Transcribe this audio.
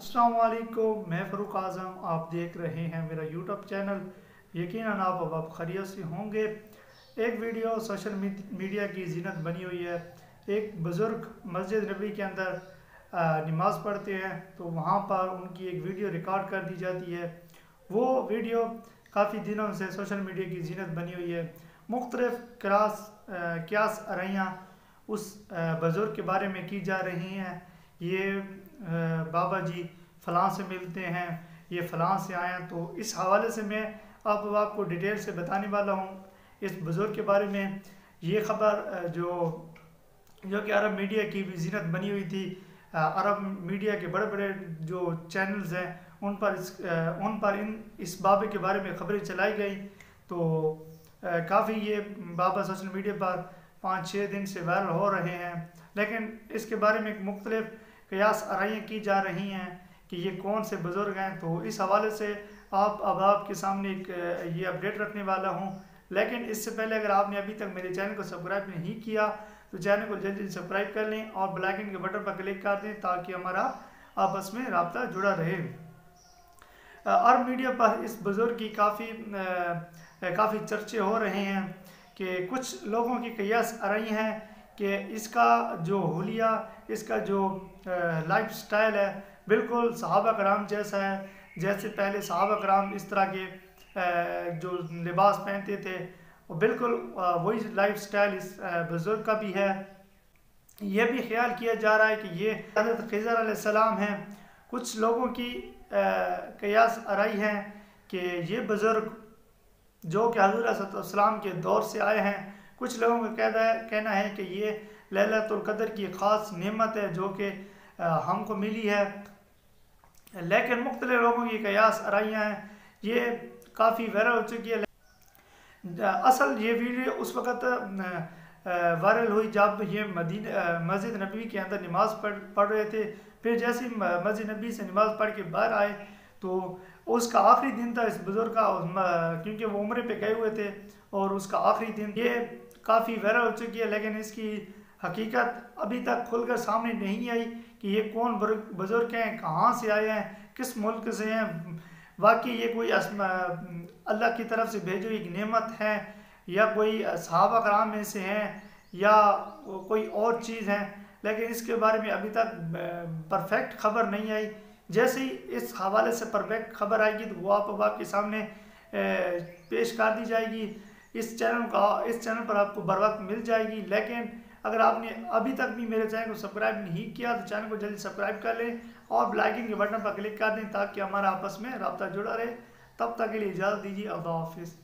असलकुम मैं फ़रूक आज़म, आप देख रहे हैं मेरा यूट्यूब चैनल। यकीनन आप अब आप खरीत से होंगे। एक वीडियो सोशल मीडिया की जीनत बनी हुई है। एक बुज़ुर्ग मस्जिद नबी के अंदर नमाज़ पढ़ते हैं तो वहाँ पर उनकी एक वीडियो रिकॉर्ड कर दी जाती है। वो वीडियो काफ़ी दिनों से सोशल मीडिया की जीनत बनी हुई है। मुख्तलफ़ क्रास क्यास अरैयाँ उस बुज़ुर्ग के बारे में की जा रही हैं। ये बाबा जी फ़लाँ से मिलते हैं, ये फ़लाँ से आए हैं तो इस हवाले से मैं आप आपको डिटेल से बताने वाला हूँ। इस बुज़ुर्ग के बारे में ये ख़बर जो जो कि अरब मीडिया की भी जीनत बनी हुई थी अरब मीडिया के बड़े बड़े जो चैनल्स हैं, उन पर इस उन पर इन, इस बाबे के बारे में खबरें चलाई गई। तो काफ़ी ये बाबा सोशल मीडिया पर पाँच छः दिन से वायरल हो रहे हैं। लेकिन इसके बारे में मुख्तलिफ़ कयास आराइयाँ की जा रही हैं कि ये कौन से बुज़ुर्ग हैं? तो इस हवाले से आप अब आपके सामने एक ये अपडेट रखने वाला हूँ। लेकिन इससे पहले अगर आपने अभी तक मेरे चैनल को सब्सक्राइब नहीं किया तो चैनल को जल्दी जल्दी सब्सक्राइब कर लें और ब्लैकन के बटन पर क्लिक कर दें ताकि हमारा आपस में रबता जुड़ा रहे। और मीडिया पर इस बुज़ुर्ग की काफ़ी काफ़ी चर्चे हो रहे हैं कि कुछ लोगों की कयास आ रही हैं कि इसका जो होलिया, इसका जो लाइफ स्टाइल है, बिल्कुल सहाबा कराम जैसा है। जैसे पहले सहाबा कराम इस तरह के जो लिबास पहनते थे, वो बिल्कुल वही लाइफ स्टाइल इस बुज़ुर्ग का भी है। यह भी ख्याल किया जा रहा है कि ये हज़रत खज़र सलाम हैं। कुछ लोगों की कयास आरई हैं कि ये बुज़ुर्ग, जो कि हजूर सलाम के दौर से आए हैं कुछ लोगों का कहना है कहना है कि ये ललतुल्क़दर की ख़ास नेमत है जो कि हमको मिली है। लेकिन मुख्तलि लोगों की कयास आरइयाँ हैं। ये काफ़ी वायरल हो चुकी है। असल ये वीडियो उस वक़्त वायरल हुई जब ये मदीन मस्जिद नबी के अंदर नमाज़ पढ़ पढ़ रहे थे। फिर जैसे मस्जिद नबी से नमाज़ पढ़ के बाहर आए तो उसका आखिरी दिन था इस बुज़ुर्ग का क्योंकि वो उम्र पे गए हुए थे, और उसका आखिरी दिन ये काफ़ी वायरल हो चुकी है, लेकिन इसकी हकीकत अभी तक खुलकर सामने नहीं आई कि ये कौन बुज़ुर्ग हैं, कहाँ से आए हैं, किस मुल्क से हैं। वाकई ये कोई अल्लाह की तरफ़ से भेजी हुई नेमत है, या कोई सहाबा कराम में से हैं, या कोई और चीज़ है, लेकिन इसके बारे में अभी तक परफेक्ट खबर नहीं आई। जैसे ही इस हवाले से परफेक्ट खबर आएगी तो वो आप, आपके सामने पेश कर दी जाएगी। इस चैनल का, इस चैनल पर आपको बर वक्त मिल जाएगी। लेकिन अगर आपने अभी तक भी मेरे चैनल को सब्सक्राइब नहीं किया तो चैनल को जल्दी सब्सक्राइब कर लें और लाइकिन के बटन पर क्लिक कर दें ताकि हमारा आपस में रबता जुड़ा रहे। तब तक के लिए इजाज़त दीजिए। अल्लाह हाफिज़।